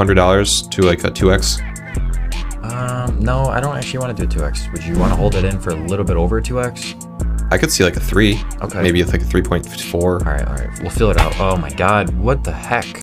hundred dollars to like a two X? Um, no, I don't actually want to do 2x. Would you want to hold it in for a little bit over 2x? I could see like a three. Okay. Maybe it's like a three point four. All right, all right. We'll fill it out. Oh my god, what the heck?